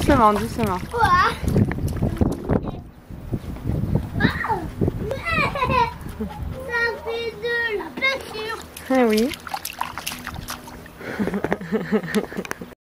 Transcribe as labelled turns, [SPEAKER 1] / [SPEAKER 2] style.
[SPEAKER 1] Doucement, doucement.
[SPEAKER 2] Ouah. Ah. Ça fait de la peinture.
[SPEAKER 1] Ah oui.